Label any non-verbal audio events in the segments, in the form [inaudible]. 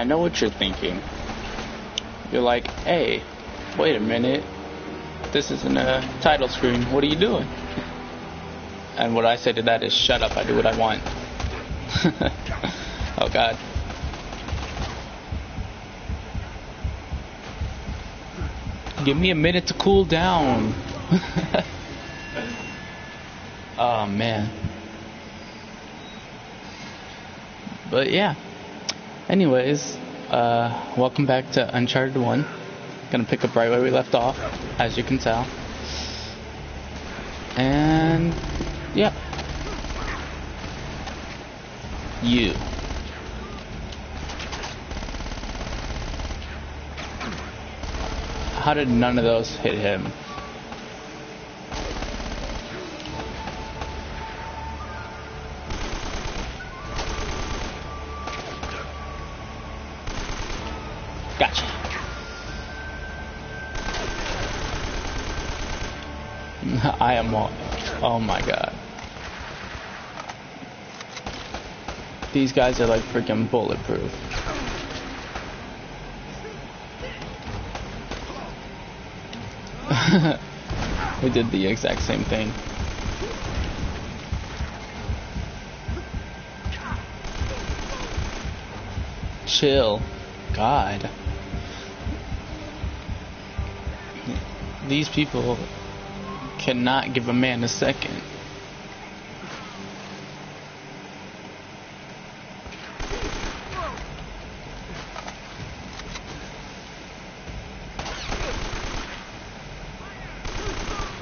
I know what you're thinking. You're like, hey, wait a minute. This isn't a title screen. What are you doing? And what I say to that is, shut up, I do what I want. [laughs] oh god. Give me a minute to cool down. [laughs] oh man. But yeah. Anyways, uh, welcome back to Uncharted 1. Gonna pick up right where we left off, as you can tell. And yeah. You. How did none of those hit him? Oh my god. These guys are like freaking bulletproof. [laughs] we did the exact same thing. Chill. God. These people cannot give a man a second.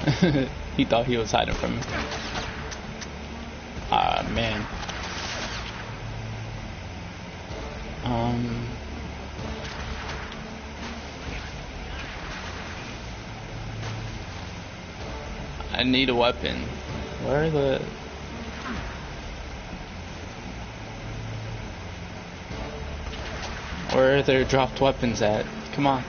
[laughs] he thought he was hiding from me. Ah, man. I need a weapon. Where are the... Where are their dropped weapons at? Come on.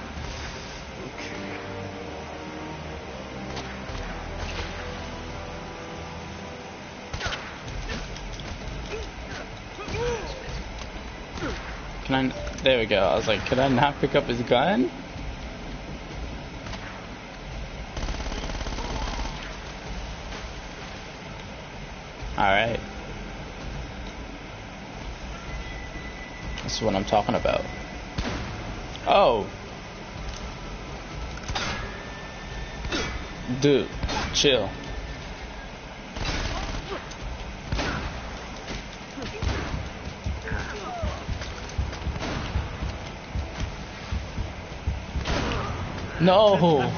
Can I... There we go. I was like, could I not pick up his gun? Alright. This is what I'm talking about. Oh! Dude, chill. No!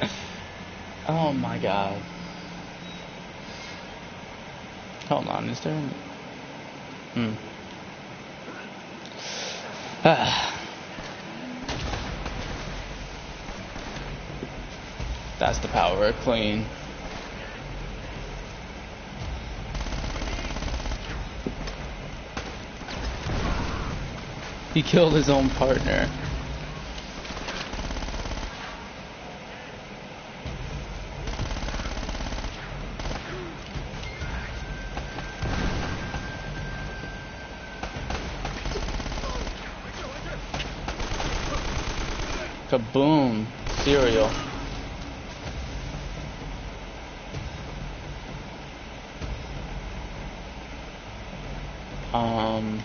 [laughs] oh my god. Hold on, is there any... Hmm. Ah. That's the power of clean. He killed his own partner. Kaboom. Cereal. Um.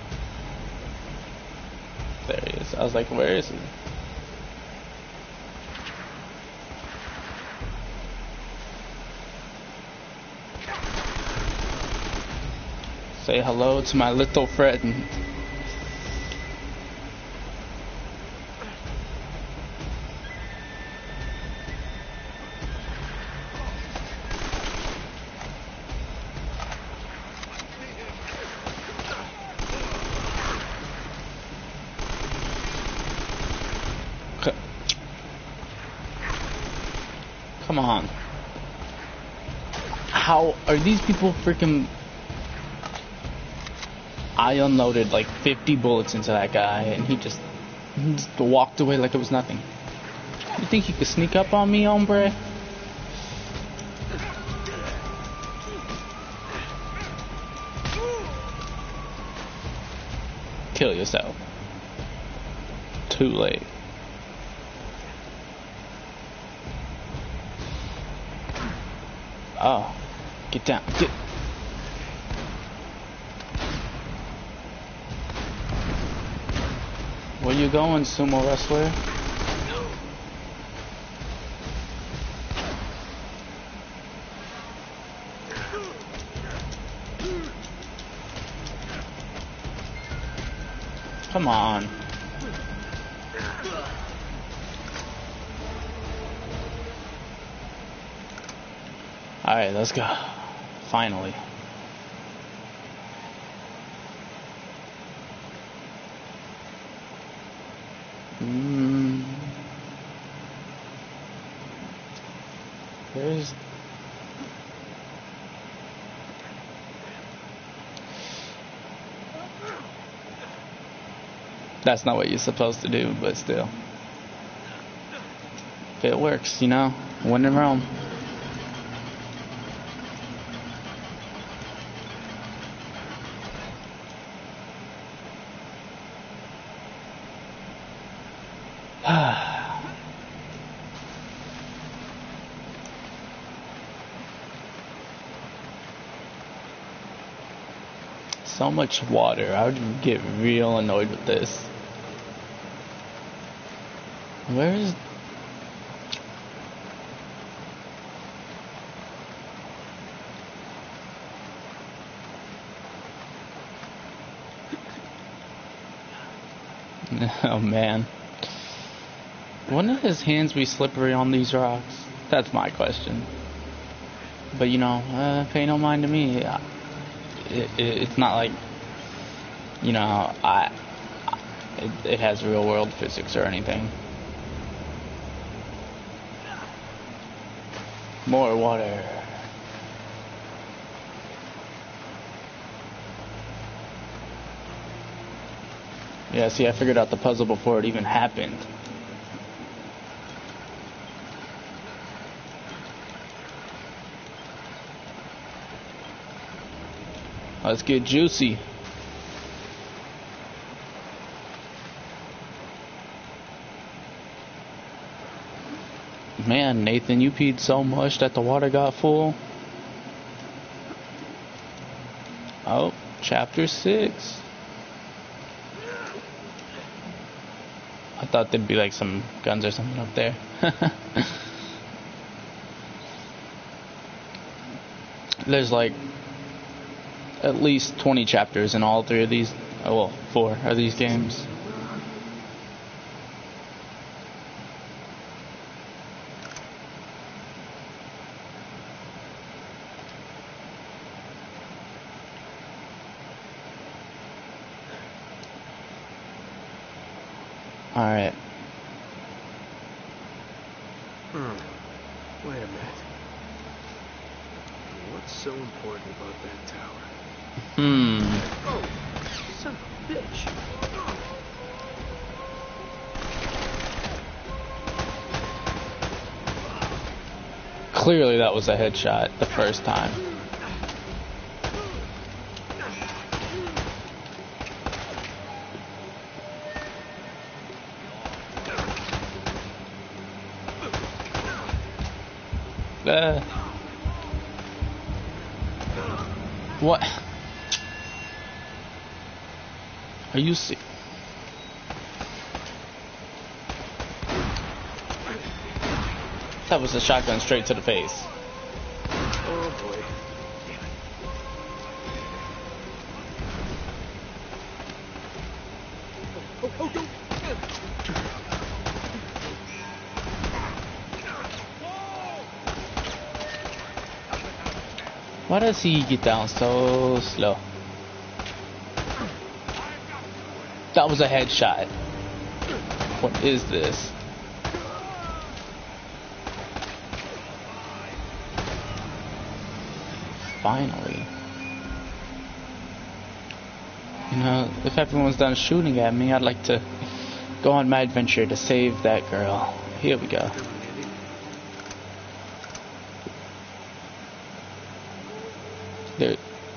There he is. I was like, where is he? Say hello to my little friend. Are these people freaking... I unloaded like 50 bullets into that guy and he just, he just walked away like it was nothing. You think you could sneak up on me, hombre? Kill yourself. Too late. Oh. Get down. Get. Where you going, sumo wrestler? Come on. Alright, let's go. Finally. Mm. Where's That's not what you're supposed to do, but still. It works, you know, when in Rome. So much water. I would get real annoyed with this. Where is... [laughs] Oh man. Wouldn't his hands be slippery on these rocks? That's my question. But you know, uh, pay no mind to me. It, it, it's not like, you know, I, it, it has real world physics or anything. More water. Yeah, see, I figured out the puzzle before it even happened. Oh, let's get juicy. Man, Nathan, you peed so much that the water got full. Oh, chapter 6. I thought there'd be like some guns or something up there. [laughs] There's like at least 20 chapters in all three of these, oh well, four of these games. Alright. Hmm. Wait a minute. What's so important about that tower? Hmm. Oh, son of a bitch. Clearly that was a headshot the first time. Uh, what? Are you sick? That was a shotgun straight to the face. Does he get down so slow? That was a headshot. What is this? Finally. You know, if everyone's done shooting at me, I'd like to go on my adventure to save that girl. Here we go.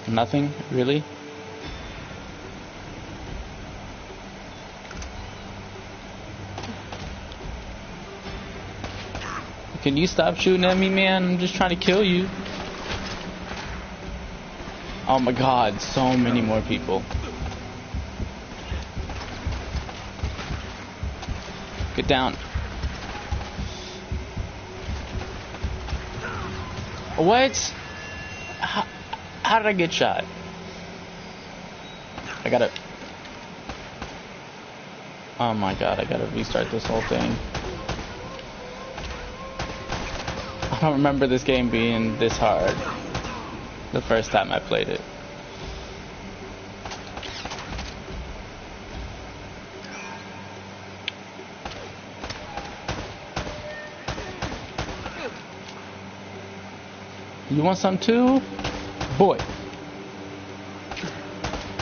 nothing really. Can you stop shooting at me, man? I'm just trying to kill you. Oh my god, so many more people. Get down. What? How, did I get shot? I gotta... Oh my god, I gotta restart this whole thing. [laughs] I don't remember this game being this hard the first time I played it. You want some too? Boy.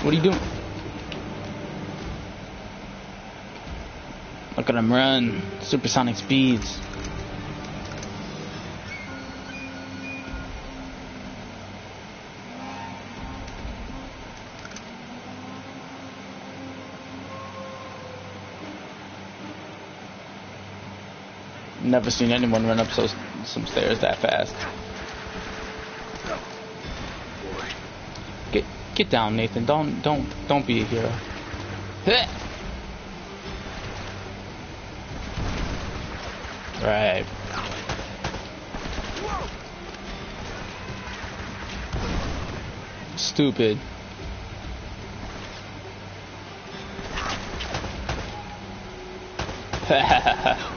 What are you doing? Look at him run. Supersonic speeds. Never seen anyone run up so some stairs that fast. Get down, Nathan. Don't don't don't be a hero. Right. Stupid. but [laughs]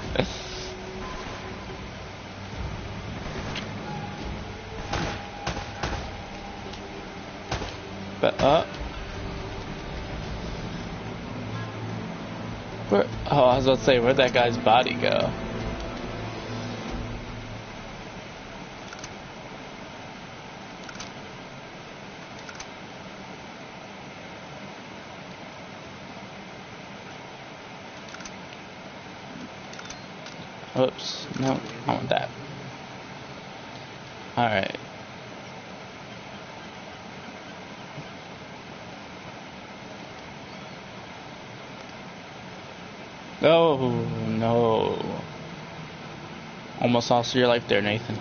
up. Where? Oh, I was about to say, where'd that guy's body go? Oops, no, I want that. Alright. Oh, no. Almost lost your life there, Nathan.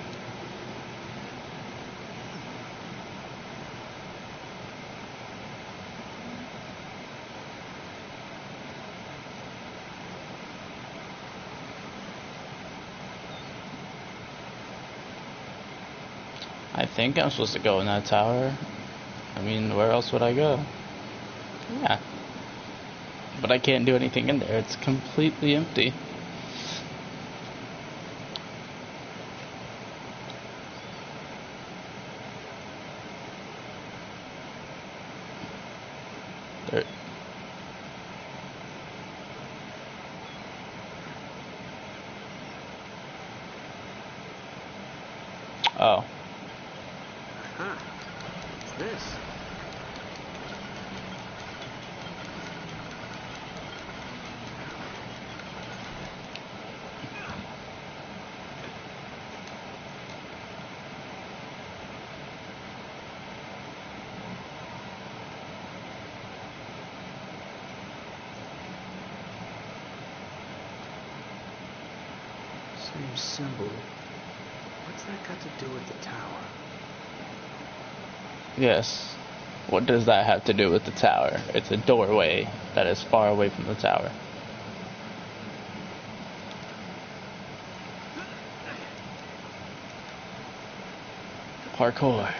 I think I'm supposed to go in that tower. I mean, where else would I go? Yeah. But I can't do anything in there. It's completely empty. Oh. Huh. What's this? Same symbol. What's that got to do with the tower? Yes. What does that have to do with the tower? It's a doorway that is far away from the tower. Parkour.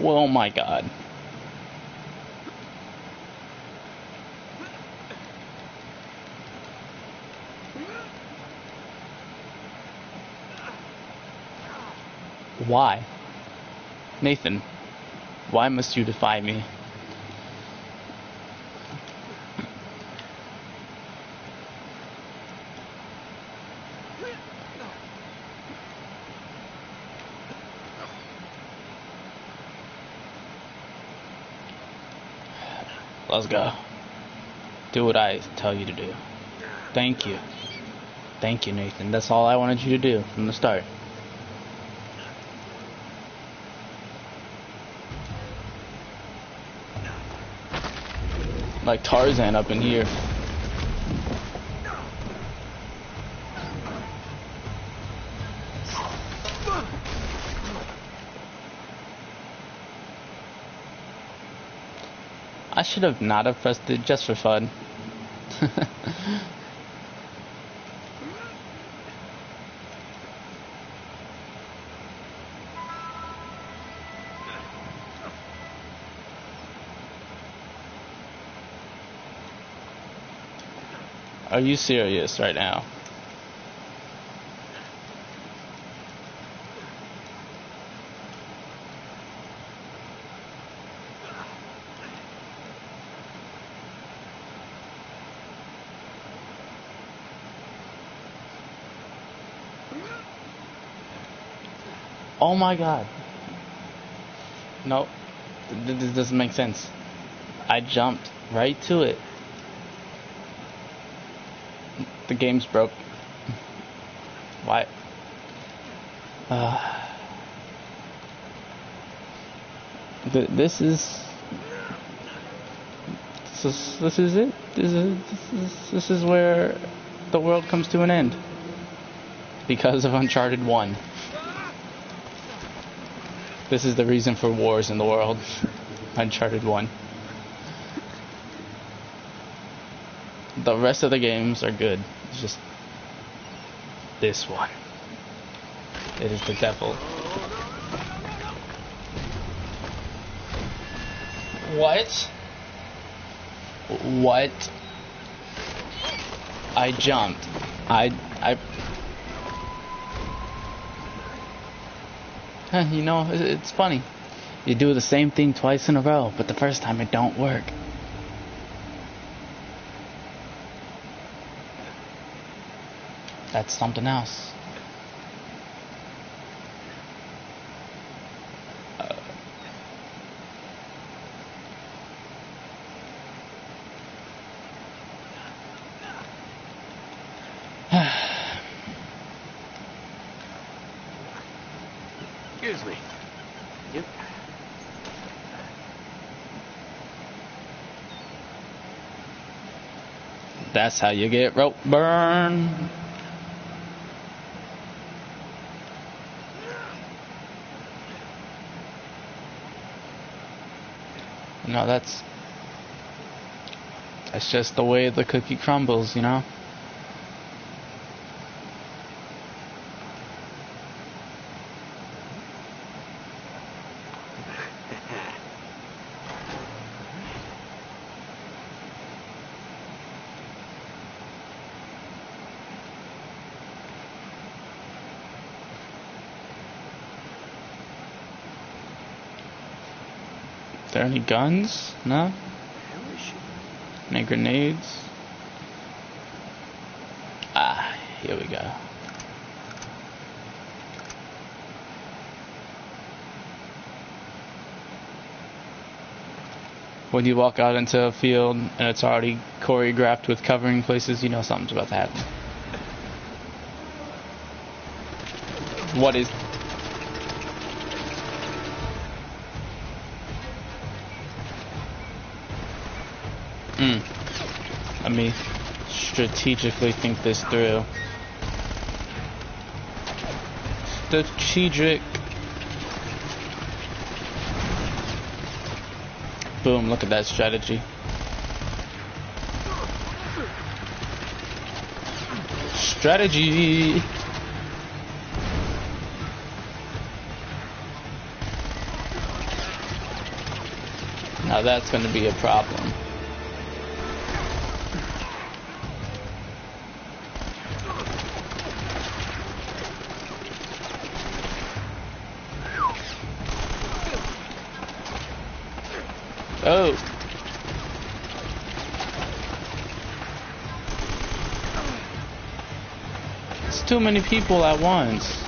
Oh my god. Why? Nathan, why must you defy me? Let's go. Do what I tell you to do. Thank you. Thank you, Nathan. That's all I wanted you to do from the start. Like Tarzan up in here. I should have not have pressed it just for fun. [laughs] Are you serious right now? Oh my god. No, this doesn't make sense. I jumped right to it. The game's broke. Why? Uh, th this is. This is, this is it. This is, this is this is where the world comes to an end because of Uncharted One. This is the reason for wars in the world. [laughs] Uncharted 1. The rest of the games are good. It's just this one. It is the devil. What? What? I jumped. I I you know, it's funny. You do the same thing twice in a row, but the first time it don't work. That's something else. Excuse me. Yep. That's how you get rope burn. No, that's that's just the way the cookie crumbles, you know. [laughs] there any guns? No? Any grenades? Ah, here we go. When you walk out into a field and it's already choreographed with covering places, you know something's about to happen. What is me strategically think this through. Strategic. Boom, look at that strategy. Strategy. Now that's going to be a problem. Many people at once.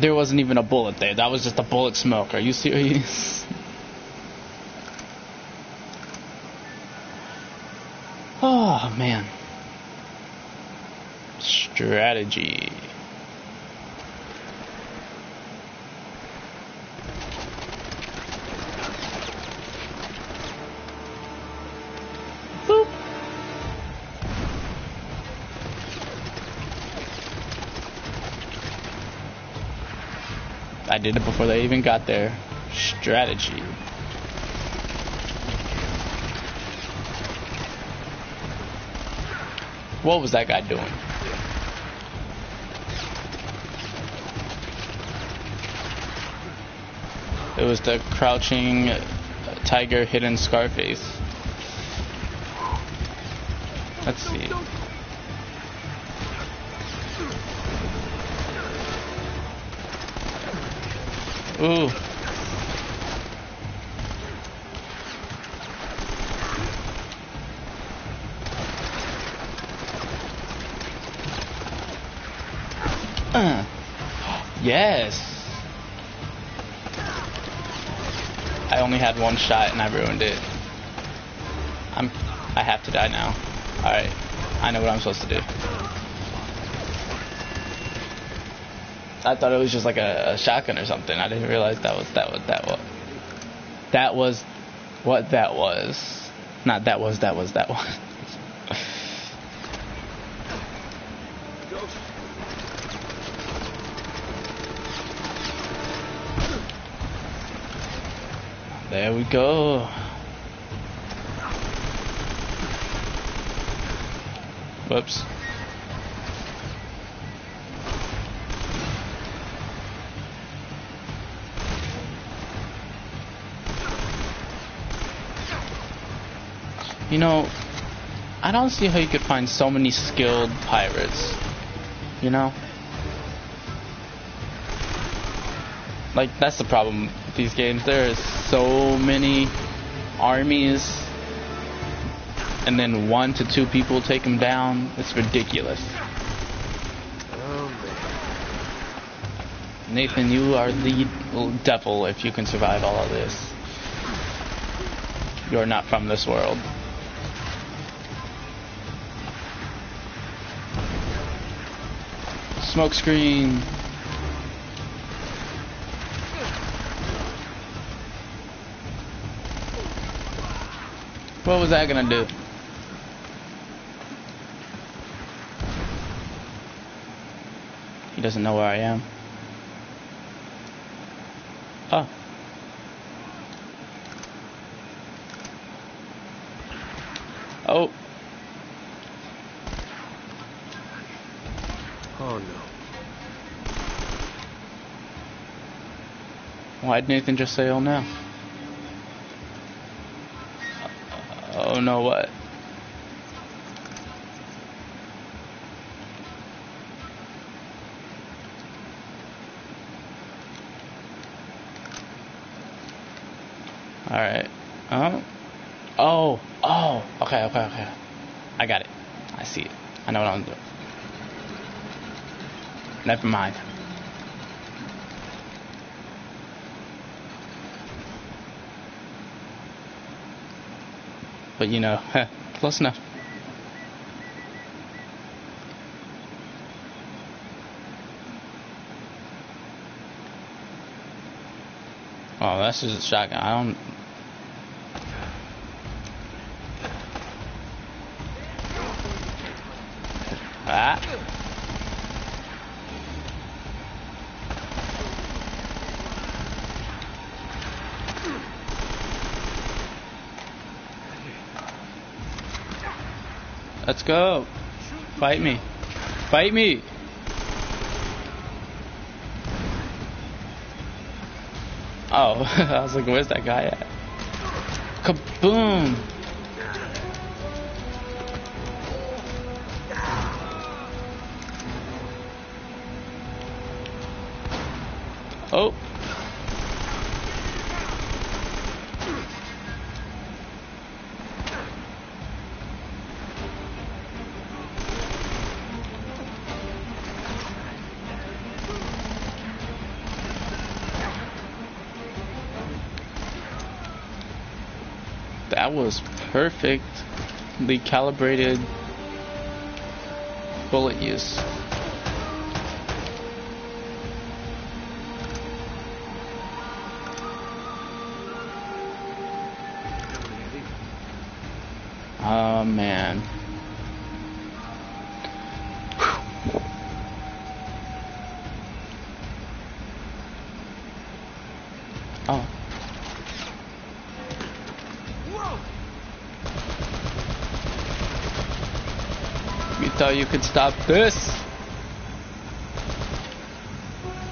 There wasn't even a bullet there. That was just a bullet smoke. Are you serious? [laughs] oh, man. Strategy. Did it before they even got there. Strategy. What was that guy doing? It was the crouching tiger hidden Scarface. Let's see. Ooh. Uh. Yes. I only had one shot and I ruined it. I'm I have to die now. Alright. I know what I'm supposed to do. I thought it was just like a, a, shotgun or something. I didn't realize that was that was that was that was what that was. Not that was that was that was. there we go. Whoops. You know, I don't see how you could find so many skilled pirates. You know? Like, that's the problem with these games. There is so many armies, and then one to two people take them down. It's ridiculous. Nathan, you are the devil if you can survive all of this. You're not from this world. Smoke screen. What was that gonna do? He doesn't know where I am. Why'd Nathan just say oh no? Oh no what? Alright. Oh. Oh. Oh. Okay, okay, okay. I got it. I see it. I know what I'm doing. Never mind. But you know, [laughs] close enough. Oh, that's just a shotgun. I don't. Ah. Let's go. Fight me. Fight me. Oh, [laughs] I was like, where's that guy at? Kaboom! Oh. Was perfectly calibrated bullet use. Oh man. You thought you could stop this?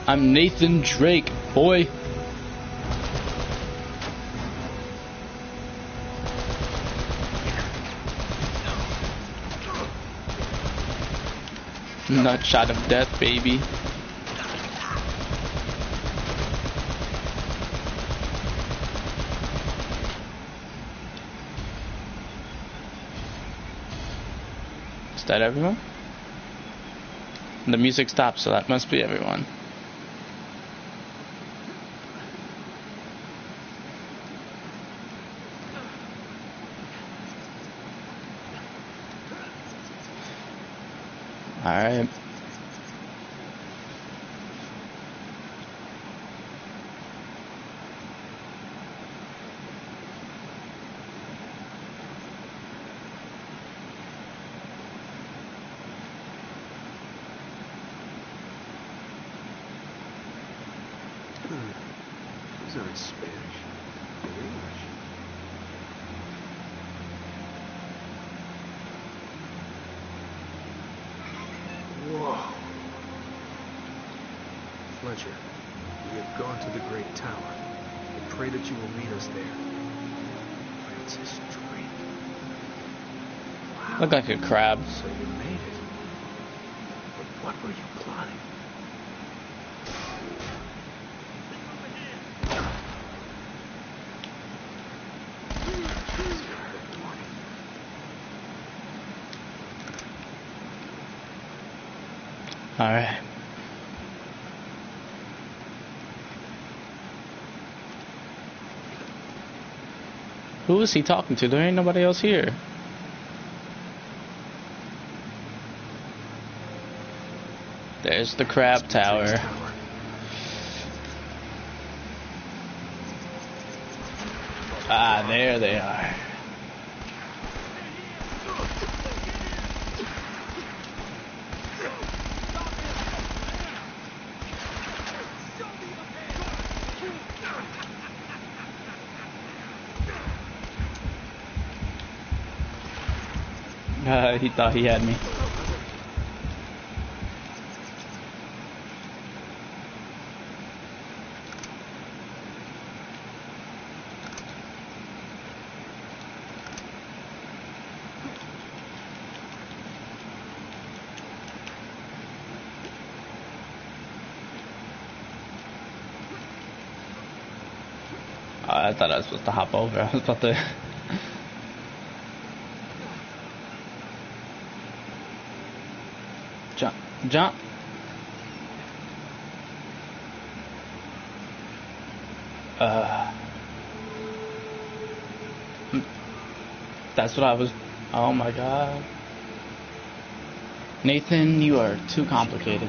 I'm Nathan Drake, boy. Nut shot of death, baby. Is that everyone? The music stops, so that must be everyone. Alright. These aren't Spanish. They're English. Whoa. Fletcher, we have gone to the Great Tower. I pray that you will meet us there. Francis Drake. Wow. Look like a crab. So you made it. But what were you Alright. Who is he talking to? There ain't nobody else here. There's the crab tower. Ah, there they are. Uh, he thought he had me. I thought I was supposed to hop over. I was about to. Jump. Uh. That's what I was. Oh my god. Nathan, you are too complicated.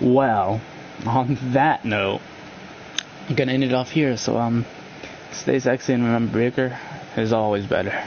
Well, on that note, I'm gonna end it off here. So um, stay sexy and remember, bigger is always better.